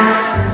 Dites-moi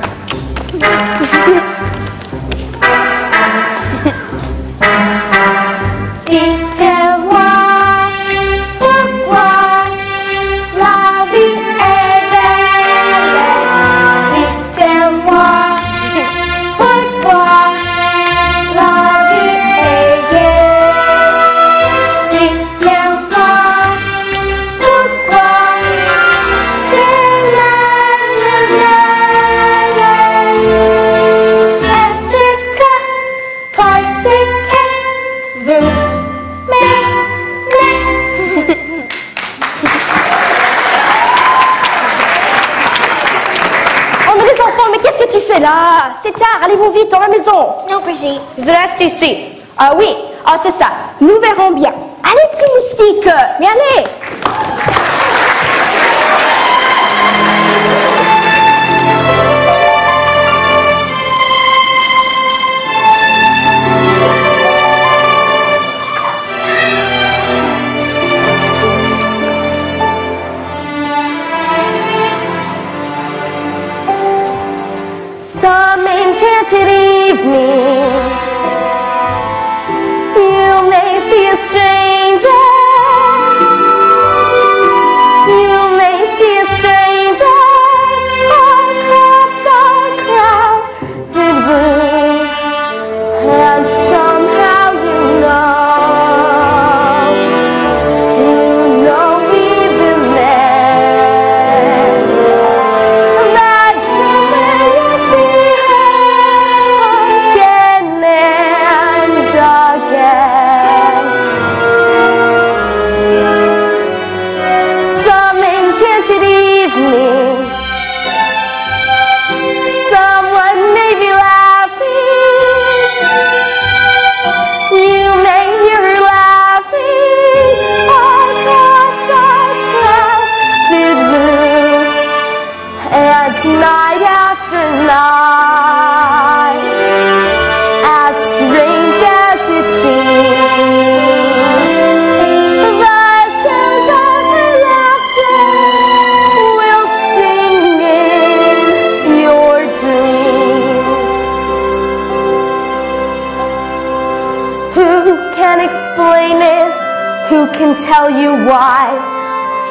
C'est tard, allez-vous vite dans la maison? Non, Brigitte. Reste ici. Ah oui, ah c'est ça. Nous verrons bien. Allez, petit moustique, mais allez. Evening, you may see a stranger. Explain it? Who can tell you why?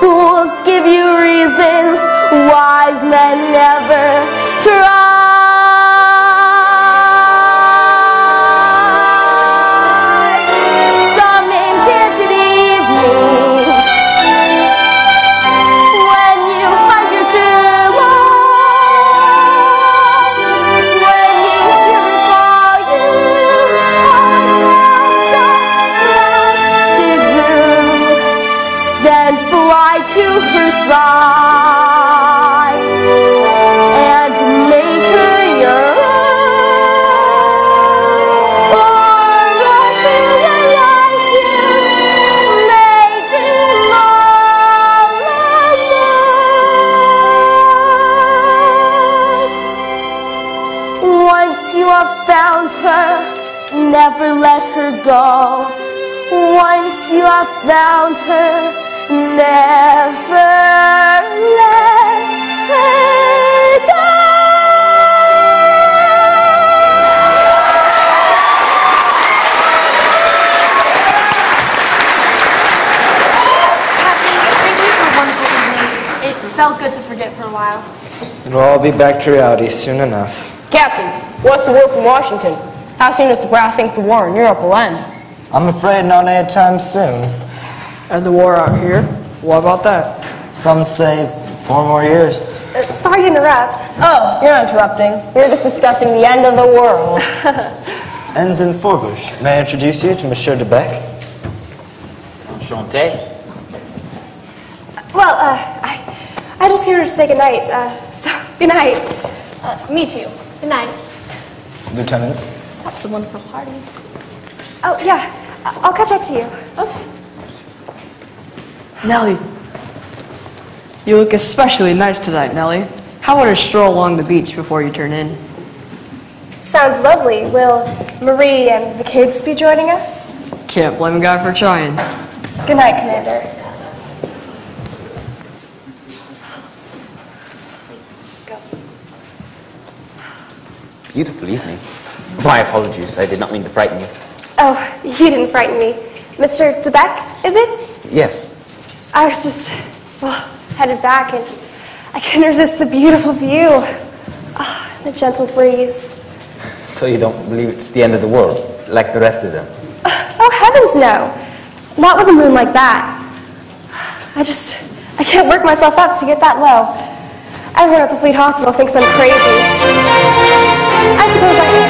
Fools give you reasons, wise men never try. To her side and make her your own. Or I'll realize you may dream all alone. Once you have found her, never let her go. Once you have found her, never let her go. Thank you for a wonderful evening. It felt good to forget for a while. It'll all be back to reality soon enough. Captain, what's the word from Washington? How soon does the brass think the war in Europe will end? I'm afraid not anytime soon. And the war out here? What about that? Some say four more years. Sorry to interrupt. Oh, you're not interrupting. We're just discussing the end of the world. Ensign Forbush, may I introduce you to Monsieur de Becque? Enchanté. Well, uh, I, I just came here to say goodnight. Uh, so, good night. Uh, me too. Good night. Lieutenant. That's a wonderful party. Oh, yeah. I'll catch up to you. Okay. Nellie. You look especially nice tonight, Nellie. How about a stroll along the beach before you turn in? Sounds lovely. Will Marie and the kids be joining us? Can't blame a guy for trying. Good night, Commander. beautiful evening. My apologies, I did not mean to frighten you. Oh, you didn't frighten me. Mr. de Becque, is it? Yes, I was just, well, headed back and I couldn't resist the beautiful view. Ah, the gentle breeze. so you don't believe it's the end of the world, like the rest of them. Oh, heavens no. Not with a moon like that. I just, I can't work myself up to get that low. Everyone at the Fleet Hospital thinks I'm crazy. I suppose I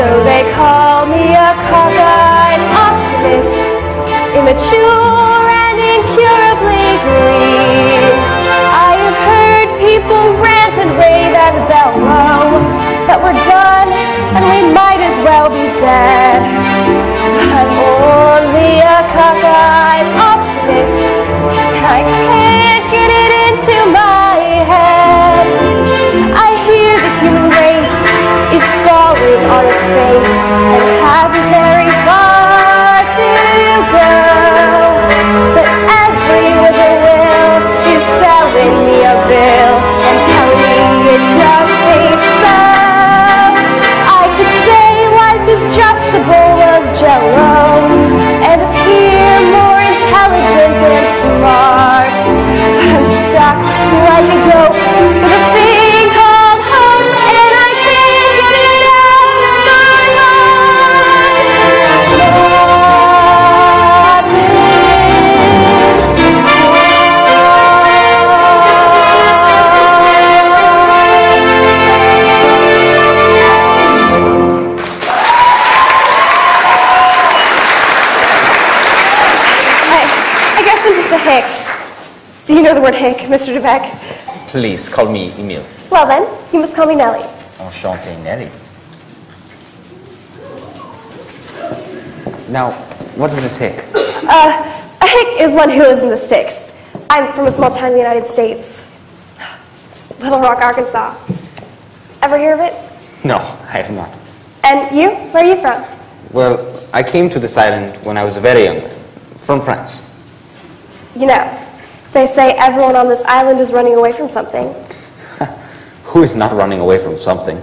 So they call me a cockeyed optimist, immature and incurably green. I have heard people rant and rave and bellow that we're done and we might as well be dead. But I'm jello and appear more intelligent and smart. I'm stuck like a dope hick. Do the word hick, Mr. de Becque? Please call me Emile. Well then, you must call me Nellie. Enchanté, Nellie. Now, what is this hick? Uh, a hick is one who lives in the sticks. I'm from a small town in the United States. Little Rock, Arkansas. Ever hear of it? No, I have not. And you? Where are you from? Well, I came to this island when I was very young, from France. You know, they say everyone on this island is running away from something. Who is not running away from something?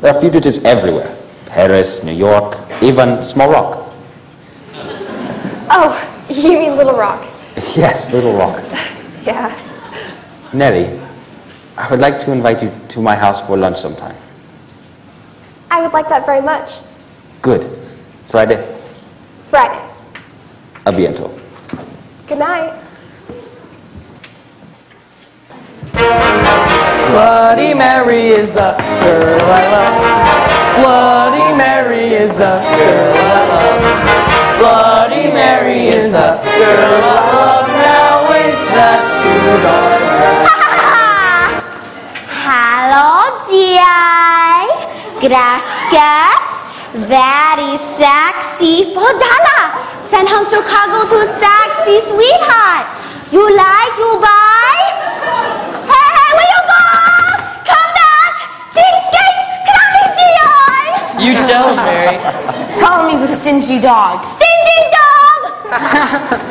There are fugitives everywhere. Paris, New York, even Small Rock. Oh, you mean Little Rock. Yes, Little Rock. Yeah. Nellie, I would like to invite you to my house for lunch sometime. I would like that very much. Good. Friday? Friday. A bientôt. Good night. Bloody Mary is the girl I love. Bloody Mary is the girl I love. Bloody Mary is the girl I love. Now ain't that too bad? Hello, GI. Gracias. Very sexy. for Podala. Send home Chicago to sexy sweetheart. You like you buy? You tell him, Mary. Tell him he's a stingy dog. Stingy dog.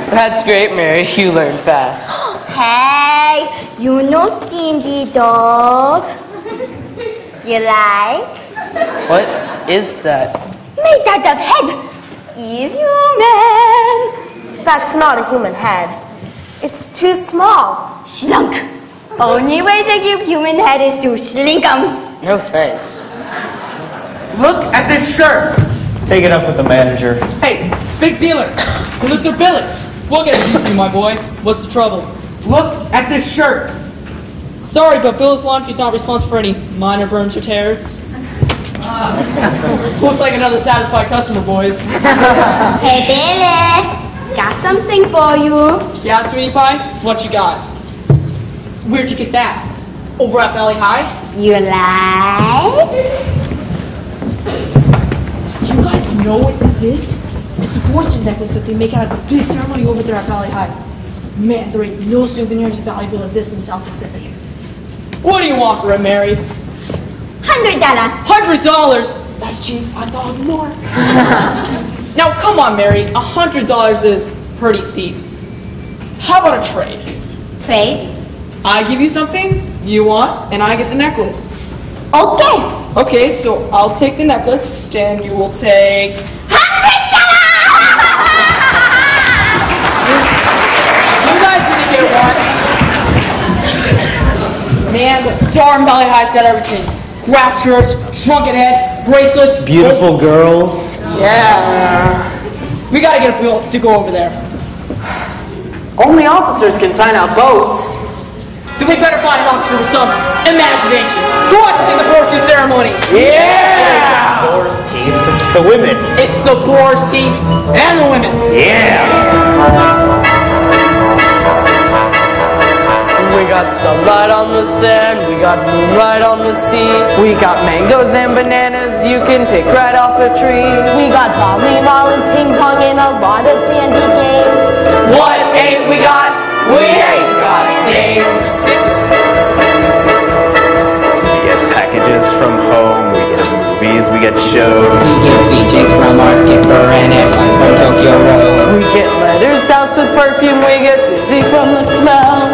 That's great, Mary. You learn fast. Hey, you know stingy dog. You like? What is that? Made out of head is human. That's not a human head. It's too small. Shrunk. Only way to give human head is to shrink 'em. No thanks. Look at this shirt. Take it up with the manager. Hey, big dealer. He looks their Billy. We'll get it to you, my boy. What's the trouble? Look at this shirt. Sorry, but Billis Laundry's not responsible for any minor burns or tears. Looks like another satisfied customer, boys. Hey, Billis. Got something for you. Yeah, sweetie pie? What you got? Where'd you get that? Over at Bali Ha'i? You like? Know what this is? It's a fortune necklace that they make out of a big ceremony over there at Bali Ha'i. Man, there ain't no souvenirs as valuable as this in South Pacific. What do you want for it, Mary? Hundred dollar. Hundred dollars? That's cheap. I thought more. now come on, Mary. A hundred dollars is pretty steep. How about a trade? Trade? I give you something you want, and I get the necklace. Okay. Okay, so I'll take the necklace, and you will take. You guys didn't get one. Man, darn Bali Ha'i's got everything. Grass skirts, shrunken head, bracelets. Beautiful girls. Yeah. We gotta get a bill to go over there. Only officers can sign out boats. Then we better find an officer with some imagination. Who wants to see the forestry ceremony? Yeah! Boar's teeth. It's the women. It's the boar's teeth and the women. Yeah! We got sunlight on the sand, we got moonlight on the sea. We got mangoes and bananas you can pick right off a tree. We got volleyball and ping pong and a lot of dandy games. What ain't we got? We ain't got dames. We get packages from home, we get movies, we get shows. We Get speeches from our skipper and airlines from Tokyo Rose. We get letters doused with perfume, we get dizzy from the smell.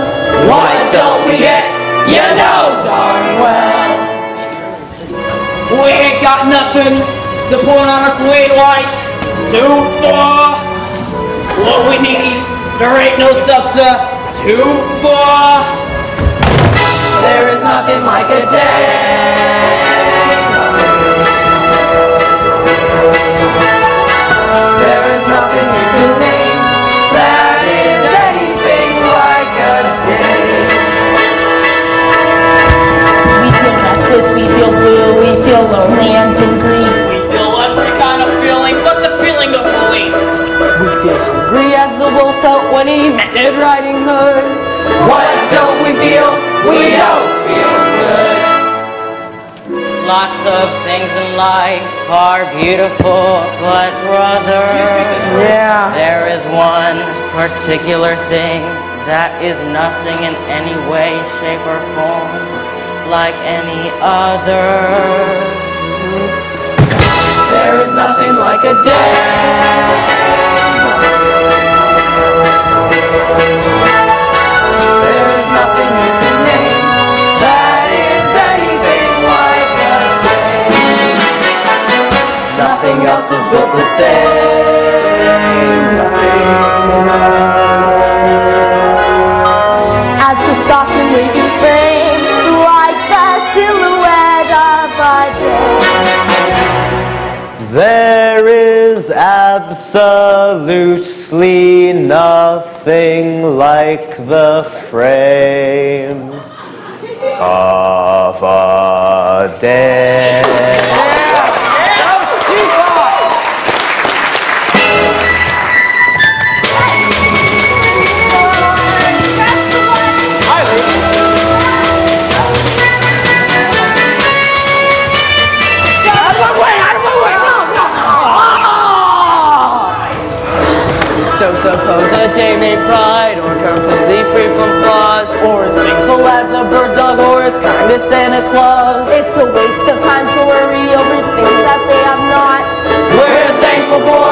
Why don't we get? You know darn well. We ain't got nothing to put on a Kuwait light. Soup for what we need. There ain't no substitute for. There is nothing like a day. Lots of things in life are beautiful, but brother, Yeah. there is one particular thing that is nothing in any way, shape, or form like any other. There is nothing like a day. Absolutely nothing There is absolute sleep like the frame of a day. So suppose a day made bright or completely free from flaws, or as faithful as a bird dog, or as kind as Santa Claus. It's a waste of time to worry over things that they have not. We're thankful for.